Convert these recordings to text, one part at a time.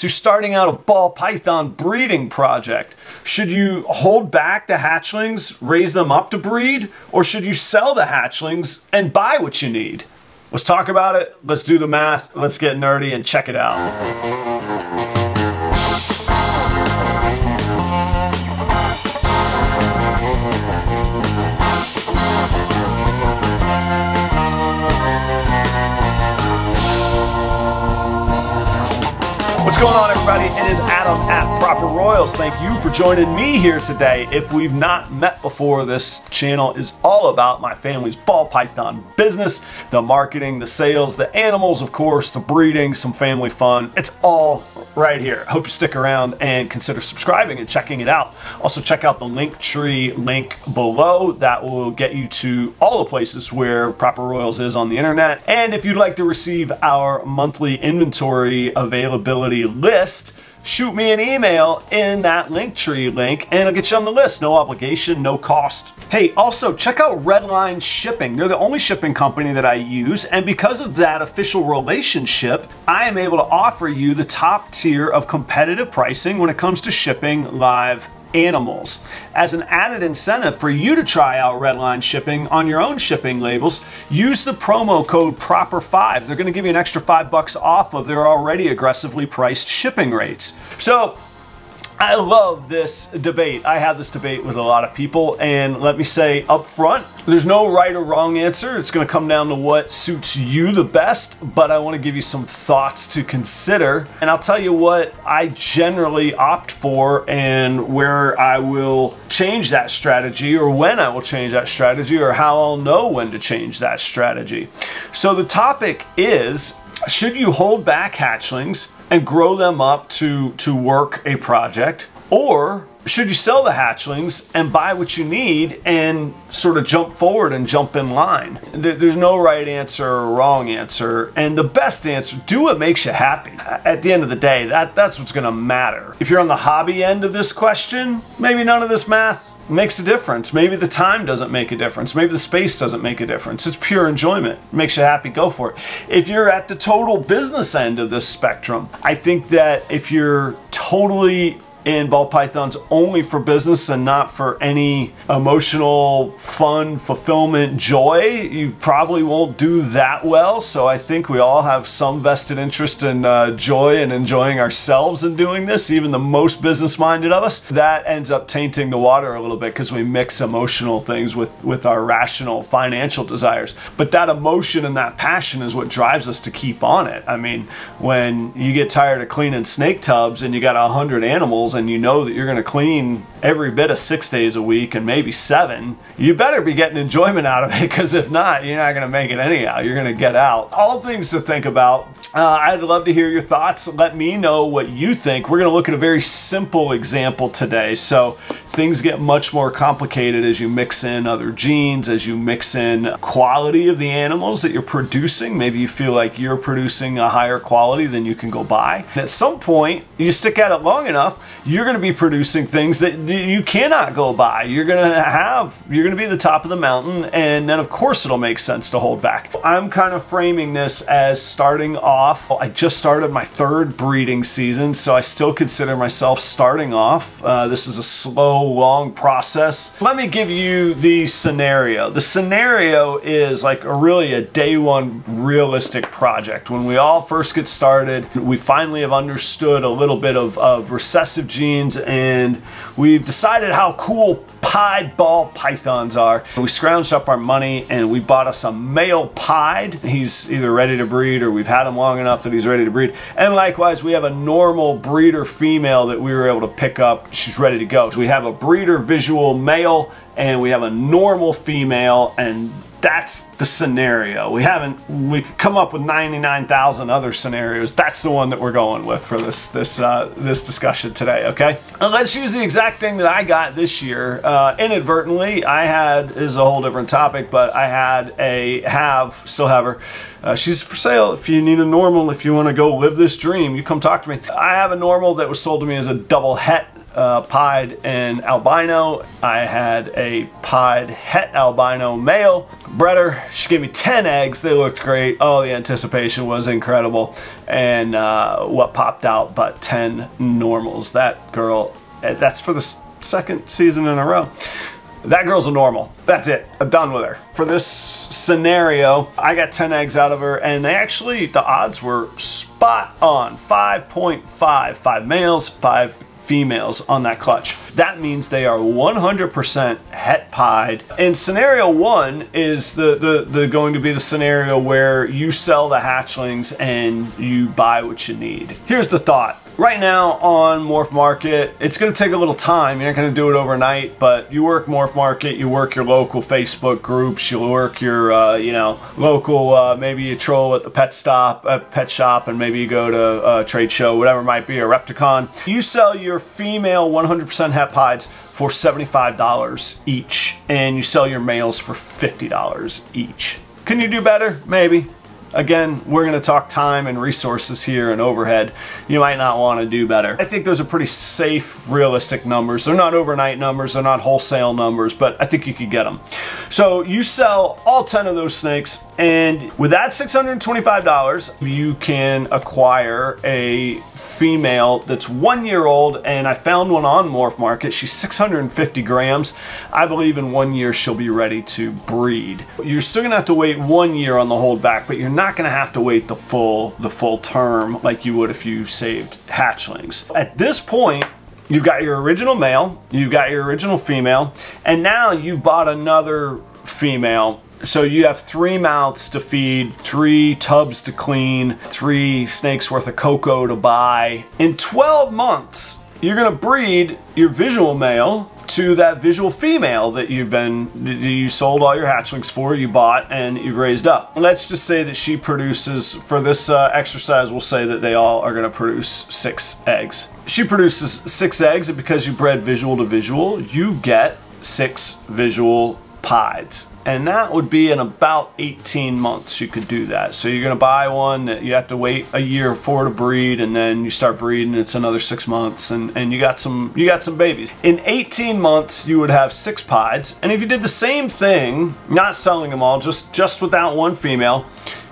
So starting out a ball python breeding project. Should you hold back the hatchlings, raise them up to breed, or should you sell the hatchlings and buy what you need? Let's talk about it. Let's do the math. Let's get nerdy and check it out. Going on, everybody? It is Adam at Proper Royals. Thank you for joining me here today. If we've not met before, this channel is all about my family's ball python business, the marketing, the sales, the animals, of course, the breeding, some family fun. It's all right here. I hope you stick around and consider subscribing and checking it out. Also, check out the Linktree link below. That will get you to all the places where Proper Royals is on the internet. And if you'd like to receive our monthly inventory availability list, shoot me an email in that Linktree link and I'll get you on the list. No obligation, no cost. Hey, also check out Redline Shipping. They're the only shipping company that I use, and because of that official relationship, I am able to offer you the top tier of competitive pricing when it comes to shipping live animals. As an added incentive for you to try out Redline shipping on your own shipping labels, use the promo code PROPER5. They're going to give you an extra five bucks off of their already aggressively priced shipping rates. So I love this debate. I have this debate with a lot of people, and let me say up front, there's no right or wrong answer. It's going to come down to what suits you the best, but I want to give you some thoughts to consider. And I'll tell you what I generally opt for and where I will change that strategy, or when I will change that strategy, or how I'll know when to change that strategy. So the topic is should you hold back hatchlings and grow them up to, to work a project? Or should you sell the hatchlings and buy what you need and sort of jump forward and jump in line? There's no right answer or wrong answer. And the best answer, do what makes you happy. At the end of the day, that, that's what's gonna matter. If you're on the hobby end of this question, maybe none of this math makes a difference. Maybe the time doesn't make a difference. Maybe the space doesn't make a difference. It's pure enjoyment. It makes you happy, go for it. If you're at the total business end of this spectrum, I think that if you're totally and ball pythons only for business and not for any emotional fun fulfillment joy you probably won't do that well. So i think we all have some vested interest in uh, joy and enjoying ourselves in doing this even the most business minded of us. That ends up tainting the water a little bit because we mix emotional things with with our rational financial desires. But that emotion and that passion is what drives us to keep on it. I mean when you get tired of cleaning snake tubs and you got a hundred animals and you know that you're going to clean every bit of six days a week and maybe seven, you better be getting enjoyment out of it because if not, you're not going to make it anyhow. You're going to get out. All things to think about. Uh, I'd love to hear your thoughts. Let me know what you think. We're going to look at a very simple example today. So things get much more complicated as you mix in other genes, as you mix in quality of the animals that you're producing. Maybe you feel like you're producing a higher quality than you can go buy. And at some point, you stick at it long enough, you're going to be producing things that you cannot go by. You're going to have, you're going to be the top of the mountain, and then of course it'll make sense to hold back. I'm kind of framing this as starting off. I just started my third breeding season, so I still consider myself starting off. Uh, this is a slow, long process. Let me give you the scenario. The scenario is like a really a day one realistic project. When we all first get started, we finally have understood a little bit of, of recessive genes and we've decided how cool pied ball pythons are. We scrounged up our money and we bought us a male pied. He's either ready to breed or we've had him long enough that he's ready to breed. And likewise, we have a normal breeder female that we were able to pick up. She's ready to go. So we have a breeder visual male and we have a normal female and that's the scenario. We haven't we could come up with 99,000 other scenarios. That's the one that we're going with for this this uh, this discussion today. Okay, and let's use the exact thing that I got this year uh, inadvertently. I had is a whole different topic, but I had a have still have her. Uh, she's for sale if you need a normal. If you want to go live this dream, you come talk to me. I have a normal that was sold to me as a double het uh, pied and albino. I had a pied het albino male. Bred she gave me 10 eggs. They looked great. Oh, the anticipation was incredible. And uh, what popped out but 10 normals. That girl, eh, that's for the second season in a row. That girl's a normal. That's it. I'm done with her. For this scenario, I got 10 eggs out of her, and they actually, the odds were spot on 5.5. Five males, five females on that clutch. That means they are 100% het pied. And scenario one is the, the, the going to be the scenario where you sell the hatchlings and you buy what you need. Here's the thought right now on Morph Market, it's going to take a little time. You're not going to do it overnight, but you work Morph Market, you work your local Facebook groups, you work your, uh, you know, local, uh, maybe you troll at the pet stop, uh, pet shop, and maybe you go to a trade show, whatever it might be, a Repticon. You sell your female 100% het pieds for $75 each, and you sell your males for $50 each. Can you do better? Maybe. Again, we're going to talk time and resources here and overhead. You might not want to do better. I think those are pretty safe, realistic numbers. They're not overnight numbers, they're not wholesale numbers, but I think you could get them. So you sell all 10 of those snakes, and with that $625, you can acquire a female that's one year old, and I found one on Morph Market. She's 650 grams. I believe in one year she'll be ready to breed. You're still going to have to wait one year on the holdback, but you're not going to have to wait the full the full term like you would if you saved hatchlings. At this point, you've got your original male, you've got your original female, and now you've bought another female so you have three mouths to feed, three tubs to clean, three snakes worth of cocoa to buy. In 12 months, you're gonna breed your visual male to that visual female that you've been you sold all your hatchlings for you bought and you've raised up. Let's just say that she produces for this uh, exercise we'll say that they all are going to produce six eggs. She produces six eggs and because you bred visual to visual you get six visual pieds and that would be in about 18 months you could do that. So you're going to buy one that you have to wait a year for to breed and then you start breeding it's another six months and and you got some you got some babies. In 18 months you would have six pieds. and if you did the same thing not selling them all just just without one female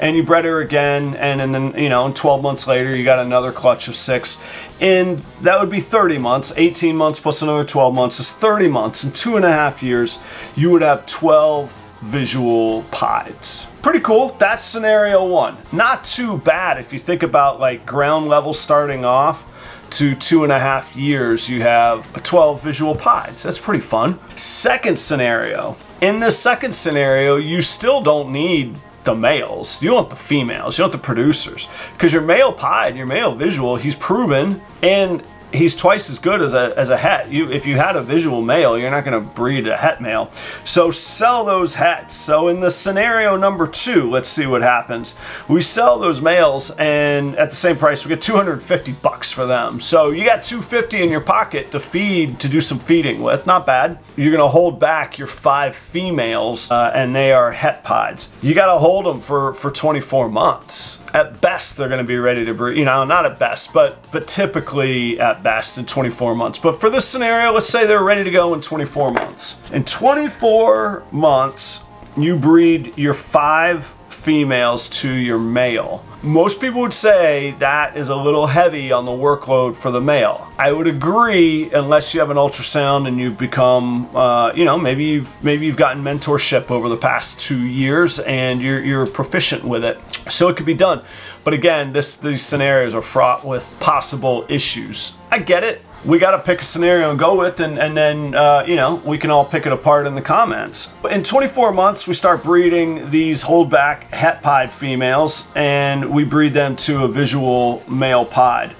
and you bred her again and, then you know 12 months later you got another clutch of six. And that would be 30 months 18 months plus another 12 months is 30 months. In two and a half years you would have 12 visual pieds. pretty cool. That's scenario one. Not too bad if you think about like ground level starting off to two and a half years you have 12 visual pieds. that's pretty fun. Second scenario. In this second scenario you still don't need the males. You want the females. You want the producers. Because your male pied, your male visual, he's proven and he's twice as good as a, as a het. You, if you had a visual male, you're not going to breed a het male. So sell those hets. So in the scenario number two, let's see what happens. We sell those males and at the same price, we get 250 bucks for them. So you got 250 in your pocket to feed, to do some feeding with. Not bad. You're going to hold back your five females uh, and they are het pieds. You got to hold them for, for 24 months at best they're going to be ready to breed. You know, not at best, but but typically at best in 24 months. But for this scenario, let's say they're ready to go in 24 months. In 24 months, you breed your five females to your male. Most people would say that is a little heavy on the workload for the male. I would agree unless you have an ultrasound and you've become, uh, you know, maybe you've maybe you've gotten mentorship over the past two years and you're you're proficient with it, so it could be done. But again, this these scenarios are fraught with possible issues. I get it we got to pick a scenario and go with, and, and then, uh, you know, we can all pick it apart in the comments. In 24 months, we start breeding these holdback het pied females, and we breed them to a visual male pied.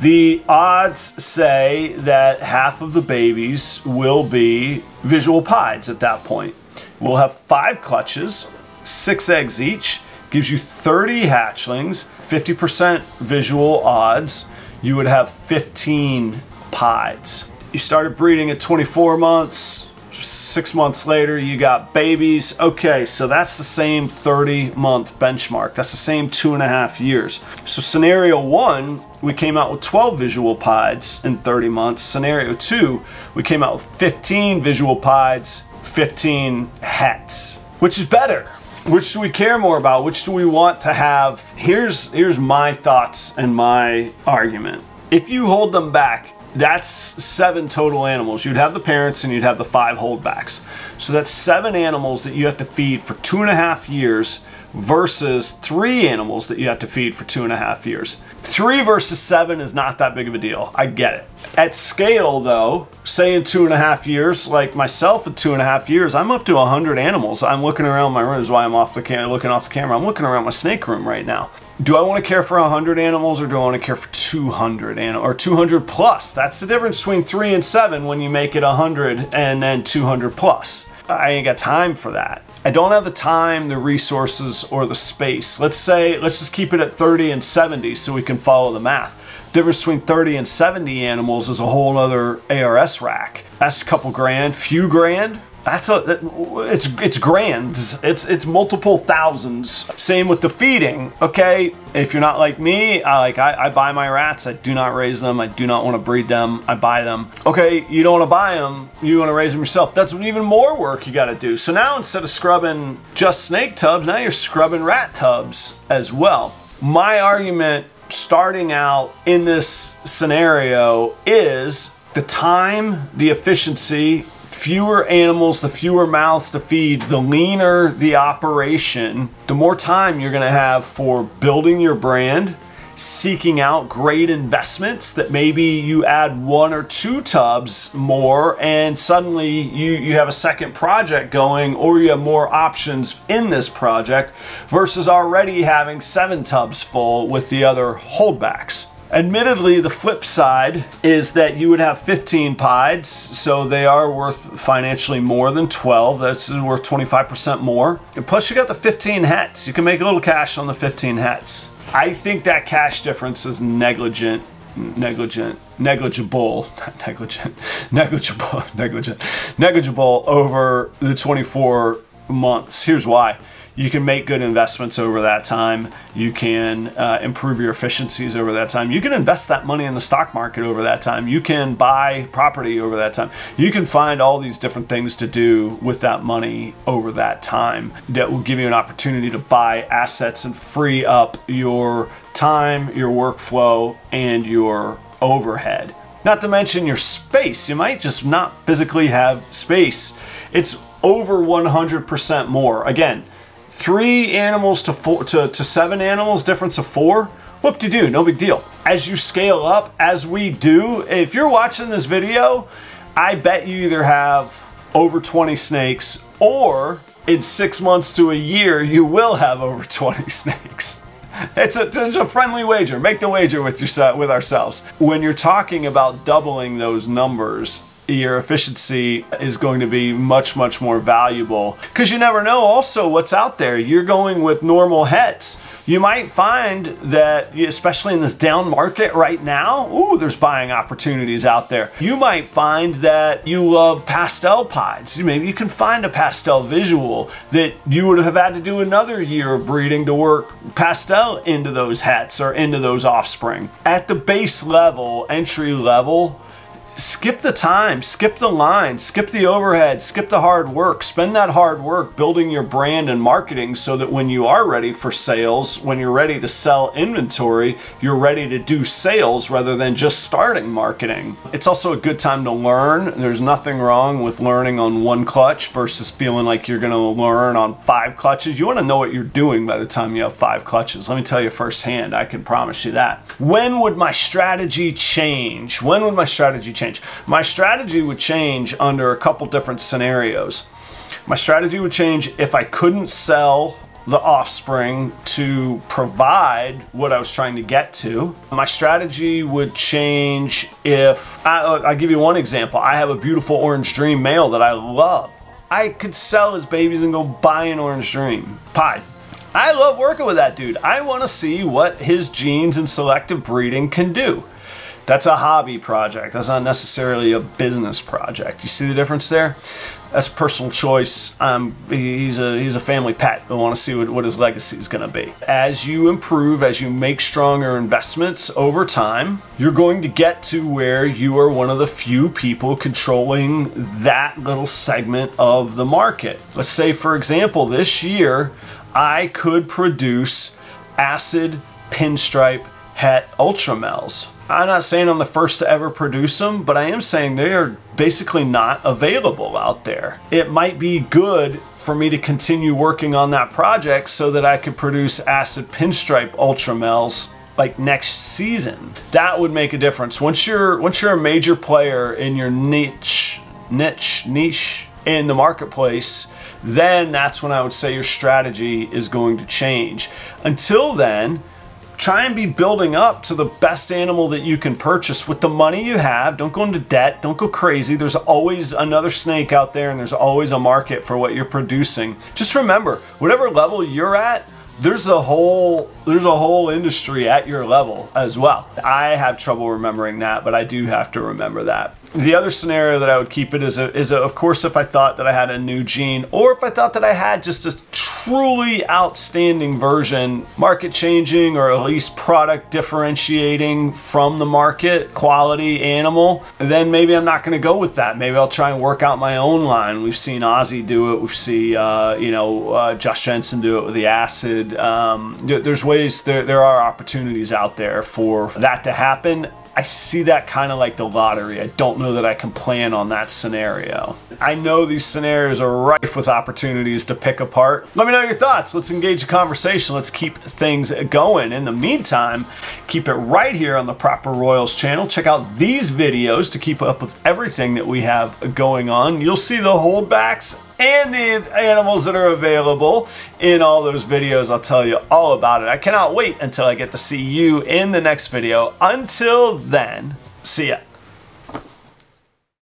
The odds say that half of the babies will be visual pieds at that point. We'll have five clutches, six eggs each, gives you 30 hatchlings, 50% visual odds, you would have 15 pieds. You started breeding at 24 months, Six months later, you got babies. Okay, so that's the same 30 month benchmark. That's the same two and a half years. So, scenario one, we came out with 12 visual pieds in 30 months. Scenario two, we came out with 15 visual pieds, 15 hets, Which is better? Which do we care more about? Which do we want to have? Here's here's my thoughts and my argument. If you hold them back, that's seven total animals. You'd have the parents and you'd have the five holdbacks. So that's seven animals that you have to feed for two and a half years versus three animals that you have to feed for two and a half years. Three versus seven is not that big of a deal. I get it. At scale, though, say in two and a half years, like myself in two and a half years, I'm up to 100 animals. I'm looking around my room. Is why I'm off the camera, looking off the camera. I'm looking around my snake room right now. Do I want to care for 100 animals or do I want to care for 200 animals or 200 plus? That's the difference between three and seven when you make it 100 and then 200 plus. I ain't got time for that. I don't have the time, the resources, or the space. Let's say, let's just keep it at 30 and 70 so we can follow the math. The difference between 30 and 70 animals is a whole other ARS rack. That's a couple grand, few grand, that's a it's it's grands. It's it's multiple thousands. Same with the feeding. Okay, if you're not like me, I like I, I buy my rats. I do not raise them. I do not want to breed them. I buy them. Okay, you don't want to buy them. You want to raise them yourself. That's even more work you got to do. So now instead of scrubbing just snake tubs, now you're scrubbing rat tubs as well. My argument starting out in this scenario is the time, the efficiency, fewer animals, the fewer mouths to feed, the leaner the operation, the more time you're going to have for building your brand, seeking out great investments that maybe you add one or two tubs more and suddenly you, you have a second project going or you have more options in this project versus already having seven tubs full with the other holdbacks. Admittedly, the flip side is that you would have 15 pieds, so they are worth financially more than 12. That's worth 25% more. And plus, you got the 15 hets. You can make a little cash on the 15 hets. I think that cash difference is negligent, negligent, negligible, not negligent, negligible, negligent, negligible over the 24 months. Here's why you can make good investments over that time. You can uh, improve your efficiencies over that time. You can invest that money in the stock market over that time. You can buy property over that time. You can find all these different things to do with that money over that time that will give you an opportunity to buy assets and free up your time, your workflow, and your overhead. Not to mention your space. You might just not physically have space. It's over 100% more. Again, three animals to four to, to seven animals, difference of four. Whoop de do, no big deal. As you scale up, as we do, if you're watching this video, I bet you either have over 20 snakes or in six months to a year, you will have over 20 snakes. It's a, it's a friendly wager. Make the wager with yourself, with ourselves. When you're talking about doubling those numbers, your efficiency is going to be much, much more valuable. Because you never know also what's out there. You're going with normal hets. You might find that, especially in this down market right now, ooh, there's buying opportunities out there. You might find that you love pastel pieds. Maybe you can find a pastel visual that you would have had to do another year of breeding to work pastel into those hets or into those offspring. At the base level, entry level, skip the time, skip the line, skip the overhead, skip the hard work. Spend that hard work building your brand and marketing so that when you are ready for sales, when you're ready to sell inventory, you're ready to do sales rather than just starting marketing. It's also a good time to learn. There's nothing wrong with learning on one clutch versus feeling like you're going to learn on five clutches. You want to know what you're doing by the time you have five clutches. Let me tell you firsthand, I can promise you that. When would my strategy change? When would my strategy change? Change. My strategy would change under a couple different scenarios. My strategy would change if I couldn't sell the offspring to provide what I was trying to get to. My strategy would change if, I, I'll give you one example. I have a beautiful Orange Dream male that I love. I could sell his babies and go buy an Orange Dream pied. I love working with that dude. I want to see what his genes and selective breeding can do. That's a hobby project. That's not necessarily a business project. You see the difference there? that's personal choice. Um, he's a he's a family pet. I want to see what, what his legacy is going to be. As you improve, as you make stronger investments over time, you're going to get to where you are one of the few people controlling that little segment of the market. Let's say, for example, this year I could produce acid pinstripe het ultramels I'm not saying I'm the first to ever produce them, but I am saying they are basically not available out there. It might be good for me to continue working on that project so that I could produce acid pinstripe ultramels like next season. That would make a difference. Once you're once you're a major player in your niche niche niche in the marketplace, then that's when I would say your strategy is going to change. Until then, try and be building up to the best animal that you can purchase with the money you have. Don't go into debt. Don't go crazy. There's always another snake out there and there's always a market for what you're producing. Just remember, whatever level you're at, there's a whole there's a whole industry at your level as well. I have trouble remembering that, but I do have to remember that. The other scenario that I would keep it is a, is a, of course if I thought that I had a new gene or if I thought that I had just a truly outstanding version, market changing or at least product differentiating from the market, quality animal, then maybe I'm not going to go with that. Maybe I'll try and work out my own line. We've seen Ozzy do it. We've seen, uh, you know, uh, Josh Jensen do it with the acid. Um, there's ways, there, there are opportunities out there for that to happen. I see that kind of like the lottery. I don't know that I can plan on that scenario. I know these scenarios are rife with opportunities to pick apart. Let me know your thoughts. Let's engage a conversation. Let's keep things going. In the meantime, keep it right here on the Proper Royals channel. Check out these videos to keep up with everything that we have going on. You'll see the holdbacks and the animals that are available in all those videos. I'll tell you all about it. I cannot wait until I get to see you in the next video. Until then, see ya.